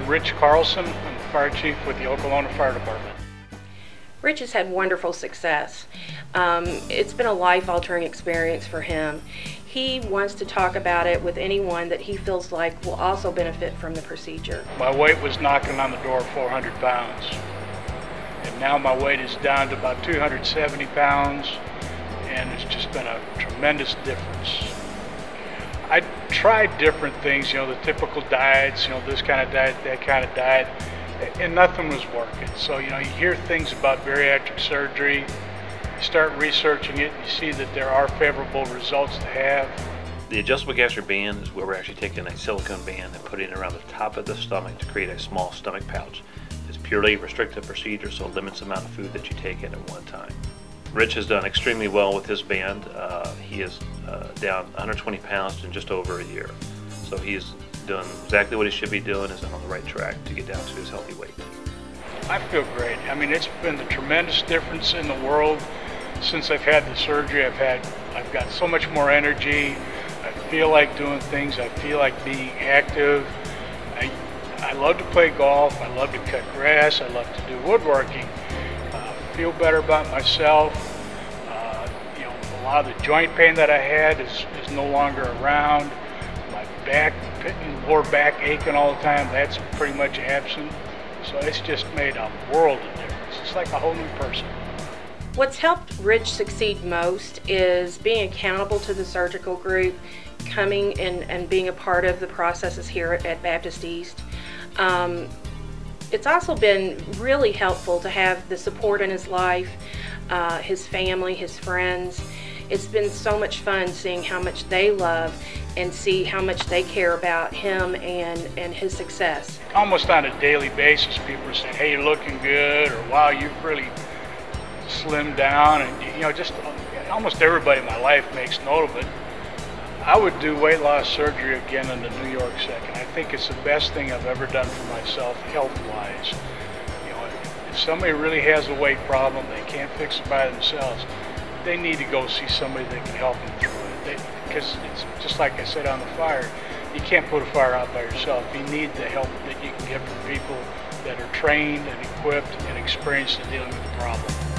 Rich Carlson. I'm the fire chief with the Okolona Fire Department. Rich has had wonderful success. Um, it's been a life altering experience for him. He wants to talk about it with anyone that he feels like will also benefit from the procedure. My weight was knocking on the door of 400 pounds. And now my weight is down to about 270 pounds, and it's just been a tremendous difference. I tried different things, you know, the typical diets, you know, this kind of diet, that kind of diet, and nothing was working. So, you know, you hear things about bariatric surgery, you start researching it, and you see that there are favorable results to have. The adjustable gastric band is where we're actually taking a silicone band and putting it around the top of the stomach to create a small stomach pouch. It's purely a restrictive procedure, so it limits the amount of food that you take in at one time. Rich has done extremely well with his band. Uh, he is uh, down 120 pounds in just over a year. So he's doing exactly what he should be doing, is on the right track to get down to his healthy weight. I feel great. I mean, it's been a tremendous difference in the world since I've had the surgery. I've had, I've got so much more energy. I feel like doing things. I feel like being active. I, I love to play golf. I love to cut grass. I love to do woodworking feel better about myself. Uh, you know, a lot of the joint pain that I had is, is no longer around. My back, lower back aching all the time, that's pretty much absent. So it's just made a world of difference. It's like a whole new person. What's helped Rich succeed most is being accountable to the surgical group, coming and, and being a part of the processes here at, at Baptist East. Um, it's also been really helpful to have the support in his life, uh, his family, his friends. It's been so much fun seeing how much they love and see how much they care about him and, and his success. Almost on a daily basis, people are saying, hey, you're looking good, or wow, you've really slimmed down. And, you know, just almost everybody in my life makes note of it. I would do weight loss surgery again in the New York second. I think it's the best thing I've ever done for myself health-wise. You know, if somebody really has a weight problem, they can't fix it by themselves, they need to go see somebody that can help them through it. Because it's just like I said on the fire, you can't put a fire out by yourself. You need the help that you can get from people that are trained and equipped and experienced in dealing with the problem.